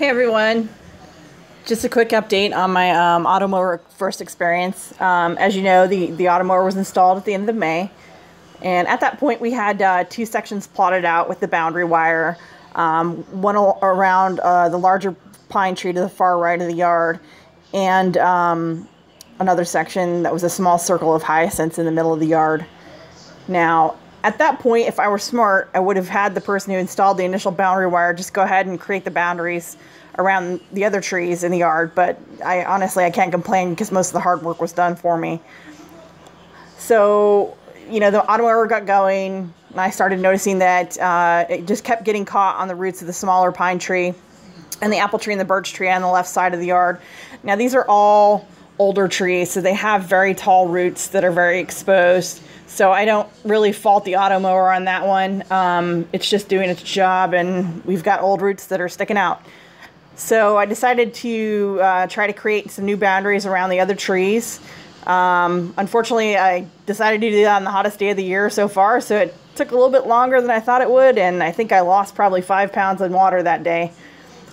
Hey everyone, just a quick update on my um, Automower first experience. Um, as you know, the, the Automower was installed at the end of May, and at that point we had uh, two sections plotted out with the boundary wire, um, one around uh, the larger pine tree to the far right of the yard, and um, another section that was a small circle of hyacinths in the middle of the yard. Now, at that point, if I were smart, I would have had the person who installed the initial boundary wire just go ahead and create the boundaries around the other trees in the yard. But I honestly, I can't complain because most of the hard work was done for me. So, you know, the Automower got going, and I started noticing that uh, it just kept getting caught on the roots of the smaller pine tree and the apple tree and the birch tree on the left side of the yard. Now, these are all older trees, so they have very tall roots that are very exposed. So I don't really fault the Automower on that one. Um, it's just doing its job, and we've got old roots that are sticking out. So I decided to uh, try to create some new boundaries around the other trees. Um, unfortunately, I decided to do that on the hottest day of the year so far, so it took a little bit longer than I thought it would, and I think I lost probably five pounds in water that day.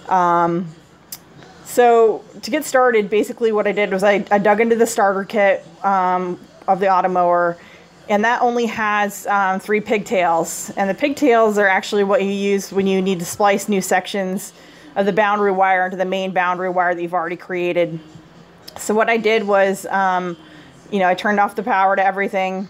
Um, so to get started, basically what I did was I, I dug into the starter kit um, of the Automower, and that only has um, three pigtails. And the pigtails are actually what you use when you need to splice new sections of the boundary wire into the main boundary wire that you've already created. So what I did was, um, you know, I turned off the power to everything,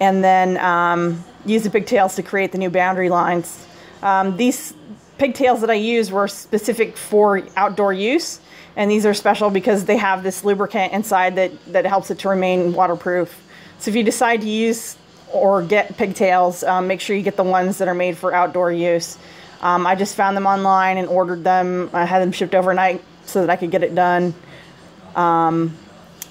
and then um, used the pigtails to create the new boundary lines. Um, these pigtails that I use were specific for outdoor use. And these are special because they have this lubricant inside that, that helps it to remain waterproof. So if you decide to use or get pigtails, um, make sure you get the ones that are made for outdoor use. Um, I just found them online and ordered them. I had them shipped overnight so that I could get it done. Um,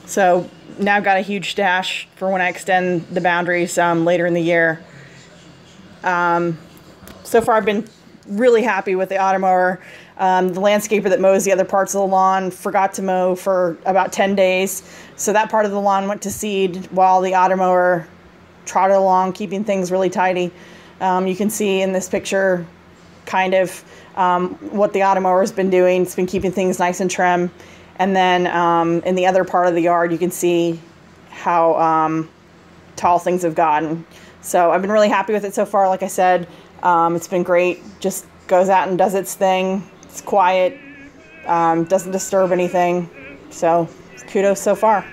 so now I've got a huge stash for when I extend the boundaries um, later in the year. Um, so far I've been really happy with the Automower. Um, the landscaper that mows the other parts of the lawn forgot to mow for about 10 days. So that part of the lawn went to seed while the Automower trotted along, keeping things really tidy. Um, you can see in this picture kind of um, what the Automower has been doing. It's been keeping things nice and trim. And then um, in the other part of the yard, you can see how um, tall things have gotten. So I've been really happy with it so far. Like I said, um, it's been great. Just goes out and does its thing. It's quiet, um, doesn't disturb anything. So kudos so far.